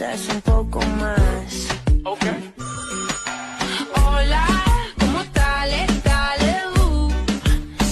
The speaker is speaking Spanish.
gustas un poco más.